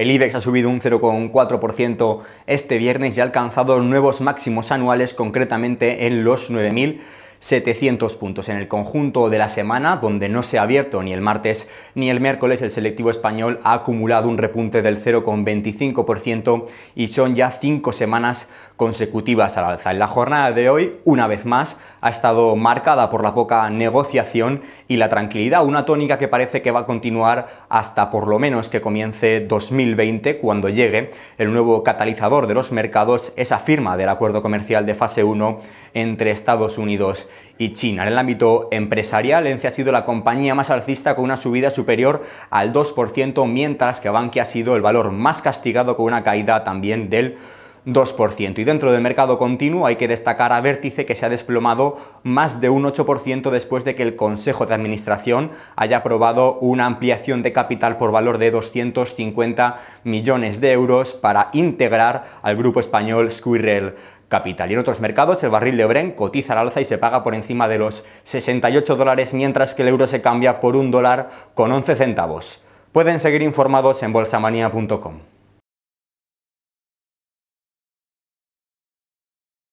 El IBEX ha subido un 0,4% este viernes y ha alcanzado nuevos máximos anuales, concretamente en los 9.000 700 puntos en el conjunto de la semana, donde no se ha abierto ni el martes ni el miércoles, el selectivo español ha acumulado un repunte del 0,25% y son ya cinco semanas consecutivas al alza. En la jornada de hoy, una vez más, ha estado marcada por la poca negociación y la tranquilidad, una tónica que parece que va a continuar hasta por lo menos que comience 2020, cuando llegue el nuevo catalizador de los mercados, esa firma del acuerdo comercial de fase 1 entre Estados Unidos y China. En el ámbito empresarial, ENCE ha sido la compañía más alcista con una subida superior al 2%, mientras que Bankia ha sido el valor más castigado con una caída también del 2%. Y dentro del mercado continuo hay que destacar a Vértice que se ha desplomado más de un 8% después de que el Consejo de Administración haya aprobado una ampliación de capital por valor de 250 millones de euros para integrar al grupo español Squirrel Capital. Y en otros mercados el barril de Bren cotiza al alza y se paga por encima de los 68 dólares, mientras que el euro se cambia por un dólar con 11 centavos. Pueden seguir informados en bolsamanía.com.